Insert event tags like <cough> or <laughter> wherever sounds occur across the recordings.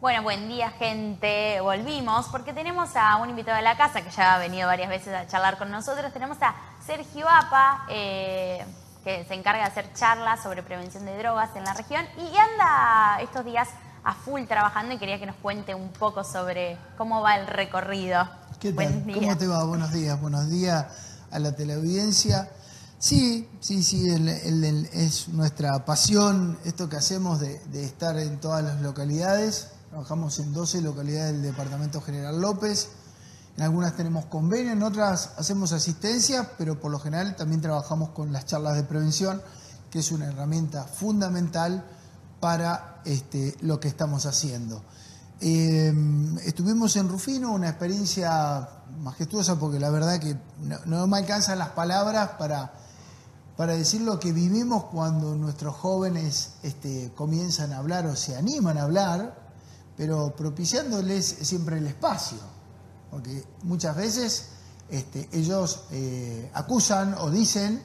Bueno, buen día gente. Volvimos porque tenemos a un invitado de la casa que ya ha venido varias veces a charlar con nosotros. Tenemos a Sergio Apa, eh, que se encarga de hacer charlas sobre prevención de drogas en la región y anda estos días a full trabajando y quería que nos cuente un poco sobre cómo va el recorrido. ¿Qué tal? ¿Cómo te va? Buenos días. Buenos días a la teleaudiencia. Sí, sí, sí, el- el- el- es nuestra pasión esto que hacemos de, de estar en todas las localidades. Trabajamos en 12 localidades del Departamento General López. En algunas tenemos convenio, en otras hacemos asistencia, pero por lo general también trabajamos con las charlas de prevención, que es una herramienta fundamental para este, lo que estamos haciendo. Eh, estuvimos en Rufino, una experiencia majestuosa porque la verdad que no, no me alcanzan las palabras para, para decir lo que vivimos cuando nuestros jóvenes este, comienzan a hablar o se animan a hablar, pero propiciándoles siempre el espacio, porque muchas veces este, ellos eh, acusan o dicen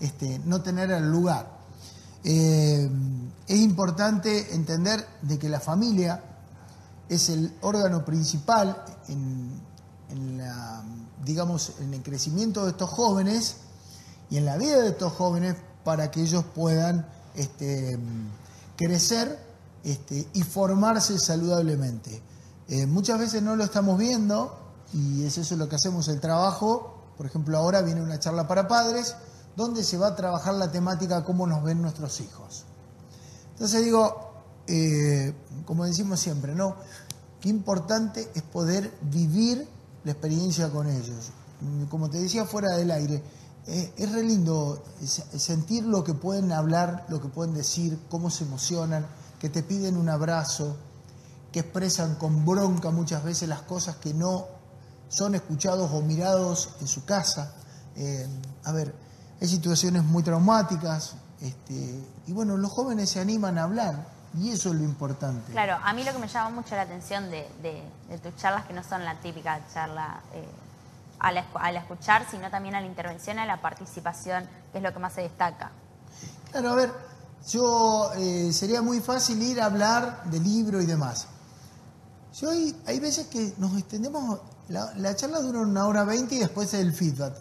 este, no tener el lugar. Eh, es importante entender de que la familia es el órgano principal en, digamos, en el crecimiento de estos jóvenes y en la vida de estos jóvenes para que ellos puedan este, crecer este, y formarse saludablemente. Eh, muchas veces no lo estamos viendo y es eso lo que hacemos el trabajo. Por ejemplo, ahora viene una charla para padres donde se va a trabajar la temática cómo nos ven nuestros hijos. Entonces digo, eh, como decimos siempre, ¿no? Qué importante es poder vivir la experiencia con ellos. Como te decía fuera del aire, eh, es re lindo sentir lo que pueden hablar, lo que pueden decir, cómo se emocionan, que te piden un abrazo, que expresan con bronca muchas veces las cosas que no son escuchados o mirados en su casa. Eh, a ver, hay situaciones muy traumáticas este, y bueno, los jóvenes se animan a hablar y eso es lo importante. Claro, a mí lo que me llama mucho la atención de, de- de tus charlas, que no son la típica charla eh, al, al escuchar, sino también a la intervención, a la participación, que es lo que más se destaca. Claro, a ver, yo eh, sería muy fácil ir a hablar de libro y demás. Yo hay, hay veces que nos extendemos, la, la charla dura una hora veinte y después el feedback.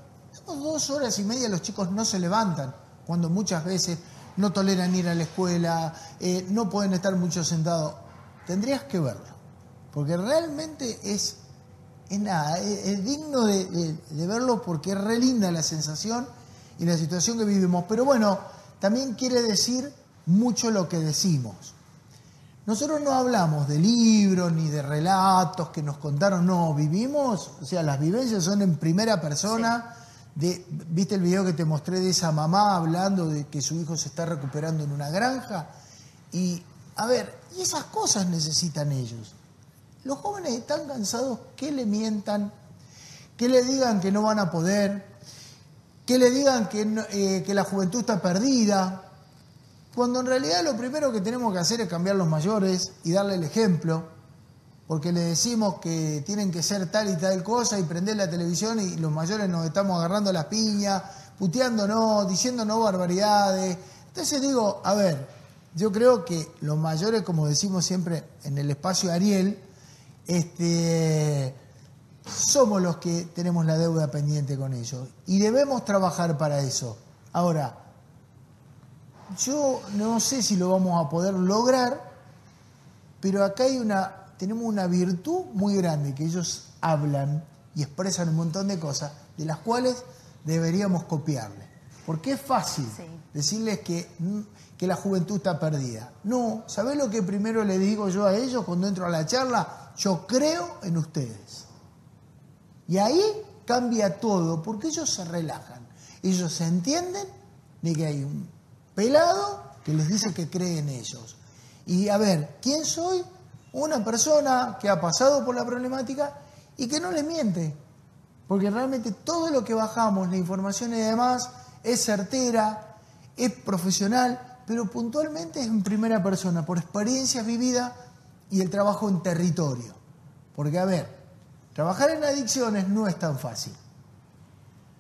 Dos horas y media, los chicos no se levantan, cuando muchas veces no toleran ir a la escuela, eh, no pueden estar mucho sentados. Tendrías que verlo, porque realmente es, es nada, es, digno de, de- de verlo porque es re linda la sensación y la situación que vivimos. Pero bueno, también quiere decir mucho lo que decimos. Nosotros no hablamos de libros ni de relatos que nos contaron, no, vivimos, o sea, las vivencias son en primera persona. De, ¿Viste el video que te mostré de esa mamá hablando de que su hijo se está recuperando en una granja? Y, a ver, y esas cosas necesitan ellos. Los jóvenes están cansados que le mientan, que le digan que no van a poder, que le digan que, eh, que la juventud está perdida, cuando en realidad lo primero que tenemos que hacer es cambiar los mayores y darle el ejemplo, porque le decimos que tienen que ser tal y tal cosa y prender la televisión y los mayores nos estamos agarrando las piñas, puteándonos, diciéndonos barbaridades. Entonces digo, a ver, yo creo que los mayores, como decimos siempre en el espacio Ariel, este, somos los que tenemos la deuda pendiente con ellos y debemos trabajar para eso. Ahora, yo no sé si lo vamos a poder lograr, pero acá hay una, tenemos una virtud muy grande, que ellos hablan y expresan un montón de cosas, de las cuales deberíamos copiarle. Porque es fácil Sí. decirles que, mm, que la juventud está perdida. No, ¿sabés lo que primero le digo yo a ellos cuando entro a la charla? Yo creo en ustedes. Y ahí cambia todo, porque ellos se relajan. Ellos se entienden de que hay un pelado que les dice que cree en ellos. Y a ver, ¿quién soy? Una persona que ha pasado por la problemática y que no les miente. Porque realmente todo lo que bajamos, la información y demás, es certera, es profesional, pero puntualmente es en primera persona, por experiencias vividas y el trabajo en territorio. Porque, a ver, trabajar en adicciones no es tan fácil.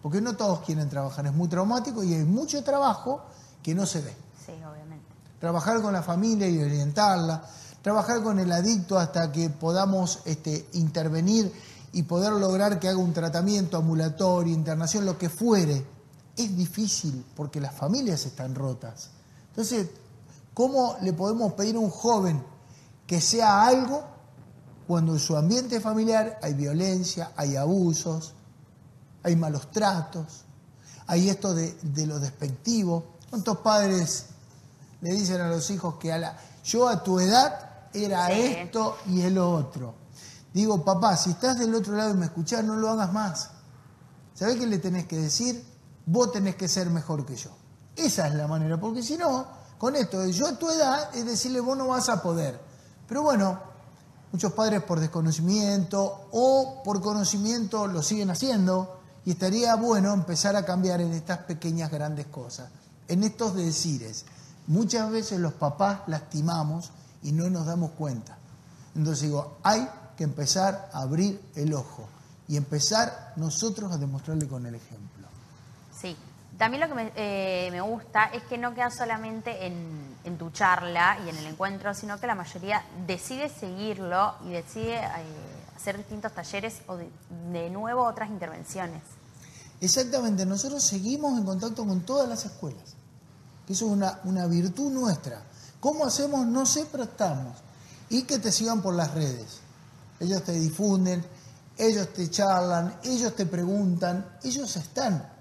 Porque no todos quieren trabajar, es muy traumático y hay mucho trabajo que no se ve. Sí, obviamente. Trabajar con la familia y orientarla. trabajar con el adicto hasta que podamos este, intervenir y poder lograr que haga un tratamiento ambulatorio, internación, lo que fuere, es difícil porque las familias están rotas. Entonces, ¿cómo le podemos pedir a un joven que sea algo cuando en su ambiente familiar hay violencia, hay abusos, hay malos tratos, hay esto de, de lo despectivo? ¿Cuántos padres le dicen a los hijos que a la, yo a tu edad era esto y el otro? Digo, papá, si estás del otro lado y me escuchás, no lo hagas más. ¿Sabés qué le tenés que decir? Vos tenés que ser mejor que yo. Esa es la manera, porque si no, con esto de yo a tu edad, es decirle, vos no vas a poder. Pero bueno, muchos padres por desconocimiento o por conocimiento lo siguen haciendo y estaría bueno empezar a cambiar en estas pequeñas grandes cosas, en estos decires. Muchas veces los papás lastimamos y no nos damos cuenta. Entonces digo, hay que empezar a abrir el ojo y empezar nosotros a demostrarle con el ejemplo. Sí, también lo que me, eh, gusta es que no queda solamente en, tu charla y en el encuentro, sino que la mayoría decide seguirlo y decide eh, hacer distintos talleres o de, nuevo otras intervenciones. Exactamente, nosotros seguimos en contacto con todas las escuelas, eso es una, una virtud nuestra. ¿Cómo hacemos? No sé, pero estamos. Y que te sigan por las redes ellos te difunden, ellos te charlan, ellos te preguntan, ellos están.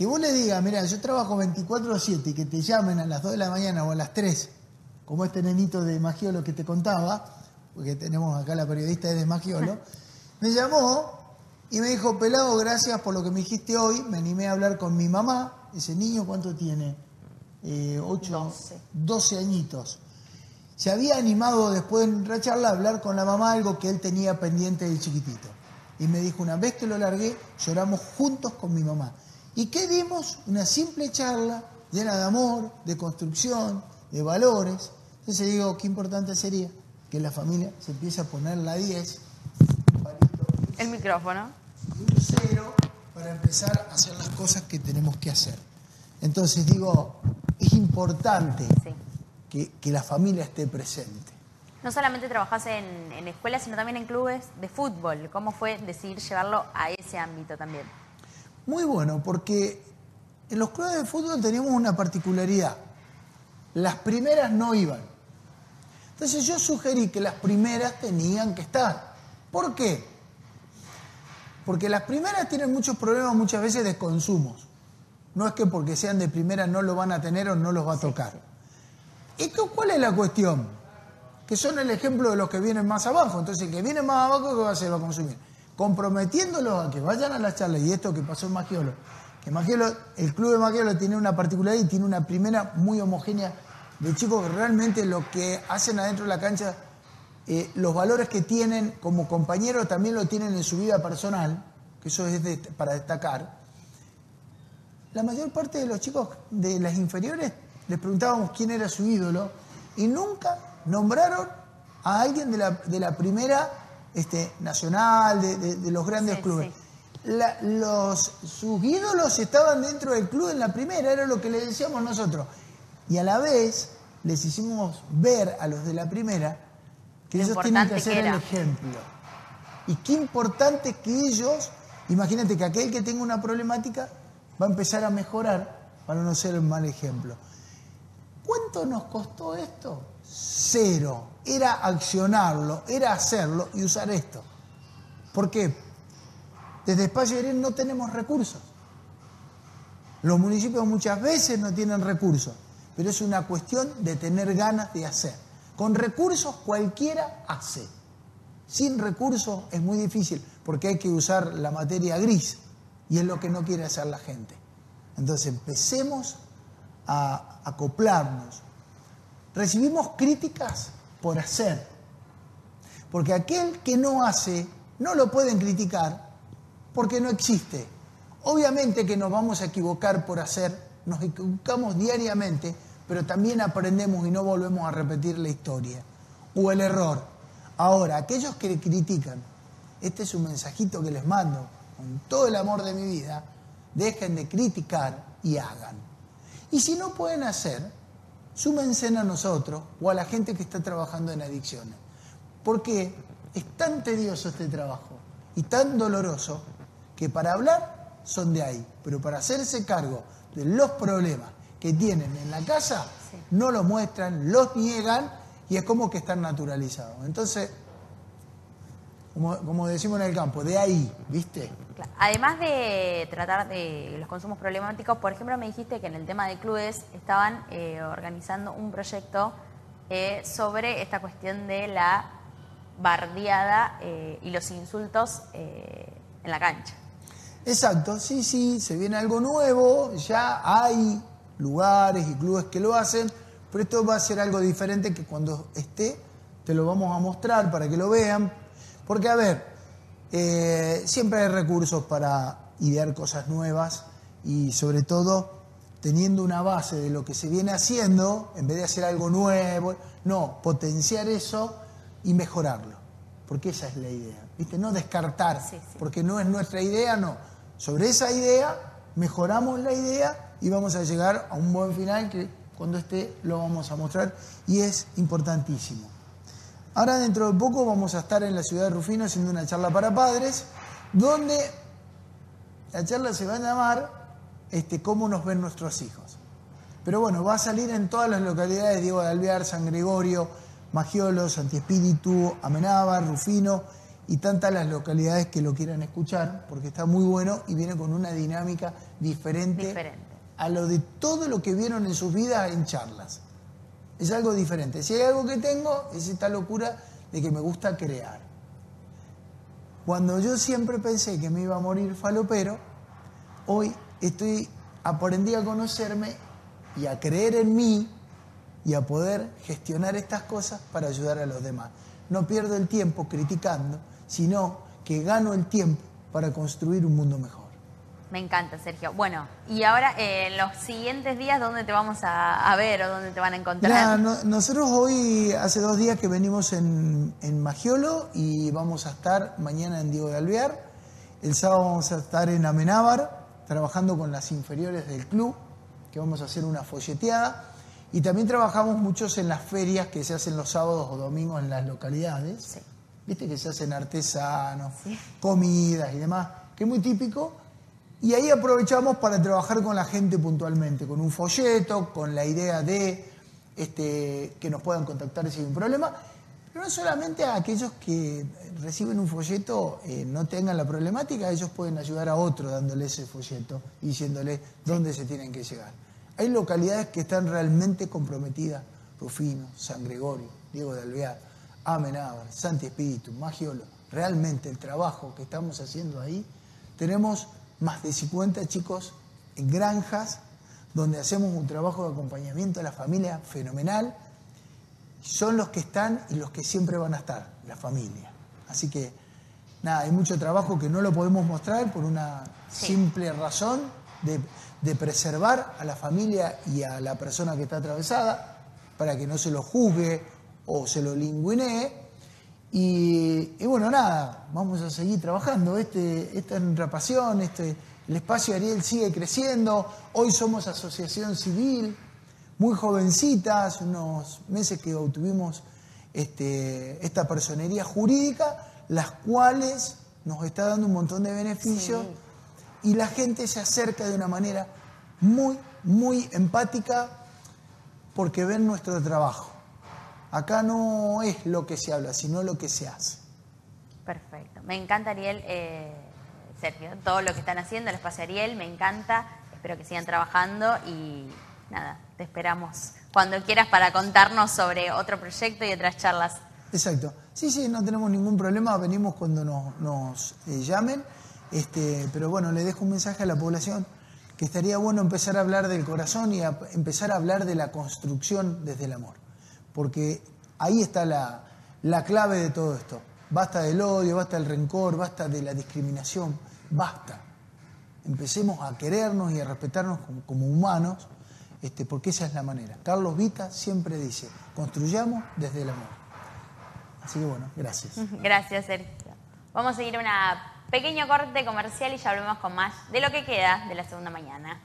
Que vos le digas, mira, yo trabajo 24/7 y que te llamen a las 2 de la mañana o a las 3, como este nenito de Magiolo que te contaba, porque tenemos acá la periodista de Magiolo, <laughs> me llamó y me dijo, pelado, gracias por lo que me dijiste hoy, me animé a hablar con mi mamá, ese niño, ¿cuánto tiene? Eh, 8, 12. 12 añitos se había animado después de la charla a hablar con la mamá algo que él tenía pendiente del chiquitito. Y me dijo, una vez que lo largué, lloramos juntos con mi mamá. ¿Y qué dimos? Una simple charla llena de amor, de construcción, de valores. Entonces digo, qué importante sería que la familia se empiece a poner la 10, el micrófono, y un cero para empezar a hacer las cosas que tenemos que hacer. Entonces digo, es importante que, la familia esté presente. No solamente trabajás en, en, escuelas, sino también en clubes de fútbol. ¿Cómo fue decidir llevarlo a ese ámbito también? Muy bueno, porque en los clubes de fútbol teníamos una particularidad. Las primeras no iban. Entonces yo sugerí que las primeras tenían que estar. ¿Por qué? Porque las primeras tienen muchos problemas muchas veces de consumos. No es que porque sean de primera no lo van a tener o no los va a tocar. ¿Cuál es la cuestión? Que son el ejemplo de los que vienen más abajo. Entonces, el que viene más abajo, ¿qué va a hacer? Va a consumir. Comprometiéndolos a que vayan a las charlas, y esto que pasó en Magiolo, que Magiolo, el club de Magiolo tiene una particularidad y tiene una primera muy homogénea de chicos que realmente lo que hacen adentro de la cancha, eh, los valores que tienen como compañeros también lo tienen en su vida personal, que eso es para destacar. La mayor parte de los chicos de las inferiores les preguntábamos quién era su ídolo y nunca nombraron a alguien de la, de la primera este, nacional, de, los grandes clubes. los, sus ídolos estaban dentro del club en la primera, era lo que le decíamos nosotros. Y a la vez les hicimos ver a los de la primera que ellos tienen que hacer el ejemplo. Y qué importante que ellos, imagínate que aquel que tenga una problemática va a empezar a mejorar para no ser el mal ejemplo. ¿Cuánto nos costó esto? Cero. Era accionarlo, era hacerlo y usar esto. ¿Por qué? Desde Espacio Aéreo no tenemos recursos. Los municipios muchas veces no tienen recursos, pero es una cuestión de tener ganas de hacer. Con recursos cualquiera hace. Sin recursos es muy difícil porque hay que usar la materia gris y es lo que no quiere hacer la gente. Entonces empecemos a acoplarnos. Recibimos críticas por hacer, porque aquel que no hace no lo pueden criticar porque no existe. Obviamente que nos vamos a equivocar por hacer, nos equivocamos diariamente, pero también aprendemos y no volvemos a repetir la historia o el error. Ahora, aquellos que critican, este es un mensajito que les mando con todo el amor de mi vida, dejen de criticar y hagan. Y si no pueden hacer, súmense a nosotros o a la gente que está trabajando en adicciones. Porque es tan tedioso este trabajo y tan doloroso que para hablar son de ahí, pero para hacerse cargo de los problemas que tienen en la casa, no los muestran, los niegan y es como que están naturalizados. Entonces, como, decimos en el campo, de ahí, ¿viste? Además de tratar de los consumos problemáticos, por ejemplo, me dijiste que en el tema de clubes estaban eh, organizando un proyecto eh, sobre esta cuestión de la bardeada eh, y los insultos en la cancha. Exacto, sí, sí, se viene algo nuevo, ya hay lugares y clubes que lo hacen, pero esto va a ser algo diferente que cuando esté te lo vamos a mostrar para que lo vean, porque a ver, eh, siempre hay recursos para idear cosas nuevas y sobre todo teniendo una base de lo que se viene haciendo, en vez de hacer algo nuevo, no, potenciar eso y mejorarlo, porque esa es la idea, ¿viste? No descartar, porque no es nuestra idea, no. Sobre esa idea, mejoramos la idea y vamos a llegar a un buen final que cuando esté lo vamos a mostrar y es importantísimo. Ahora dentro de poco vamos a estar en la ciudad de Rufino haciendo una charla para padres, donde la charla se va a llamar este, ¿Cómo nos ven nuestros hijos? Pero bueno, va a salir en todas las localidades, Diego de Alvear, San Gregorio, Magiolo, Santiespíritu, Amenábar, Rufino y tantas las localidades que lo quieran escuchar, porque está muy bueno y viene con una dinámica diferente, diferente. a lo de todo lo que vieron en sus vidas en charlas. Es algo diferente. Si hay algo que tengo, es esta locura de que me gusta crear. Cuando yo siempre pensé que me iba a morir falopero, hoy estoy aprendí a conocerme y a creer en mí y a poder gestionar estas cosas para ayudar a los demás. No pierdo el tiempo criticando, sino que gano el tiempo para construir un mundo mejor. Me encanta, Sergio. Bueno, y ahora eh, en los siguientes días, ¿dónde te vamos a, ver o dónde te van a encontrar? nosotros hoy, hace dos días que venimos en, Magiolo y vamos a estar mañana en Diego de Alvear. El sábado vamos a estar en Amenábar, trabajando con las inferiores del club, que vamos a hacer una folleteada. Y también trabajamos muchos en las ferias que se hacen los sábados o domingos en las localidades. Sí. Viste que se hacen artesanos, comidas y demás, que es muy típico y ahí aprovechamos para trabajar con la gente puntualmente, con un folleto, con la idea de este, que nos puedan contactar si hay un problema, pero no solamente a aquellos que reciben un folleto eh, no tengan la problemática, ellos pueden ayudar a otro dándole ese folleto y diciéndole dónde se tienen que llegar. Hay localidades que están realmente comprometidas, Rufino, San Gregorio, Diego de Alvear, Amenábar, Santi Espíritu, Magiolo. Realmente el trabajo que estamos haciendo ahí, tenemos más de 50 chicos en granjas, donde hacemos un trabajo de acompañamiento a la familia fenomenal. Son los que están y los que siempre van a estar, la familia. Así que, nada, hay mucho trabajo que no lo podemos mostrar por una simple razón de, de, preservar a la familia y a la persona que está atravesada, para que no se lo juzgue o se lo lingüinee, y, bueno, nada, vamos a seguir trabajando. Este, esta es nuestra pasión, este, el espacio Ariel sigue creciendo. Hoy somos asociación civil, muy jovencitas, unos meses que obtuvimos este, esta personería jurídica, las cuales nos está dando un montón de beneficios y la gente se acerca de una manera muy, muy empática porque ven nuestro trabajo. Acá no es lo que se habla, sino lo que se hace. Perfecto. Me encanta, Ariel, eh, Sergio, todo lo que están haciendo, el espacio Ariel, me encanta. Espero que sigan trabajando y nada, te esperamos cuando quieras para contarnos sobre otro proyecto y otras charlas. Exacto. Sí, sí, no tenemos ningún problema, venimos cuando nos, eh, llamen. Este, pero bueno, le dejo un mensaje a la población que estaría bueno empezar a hablar del corazón y empezar a hablar de la construcción desde el amor porque ahí está la, clave de todo esto. Basta del odio, basta del rencor, basta de la discriminación, basta. Empecemos a querernos y a respetarnos como, humanos, este, porque esa es la manera. Carlos Vita siempre dice, construyamos desde el amor. Así que bueno, gracias. <laughs> Gracias, Sergio. Vamos a seguir una pequeño corte comercial y ya volvemos con más de lo que queda de la segunda mañana.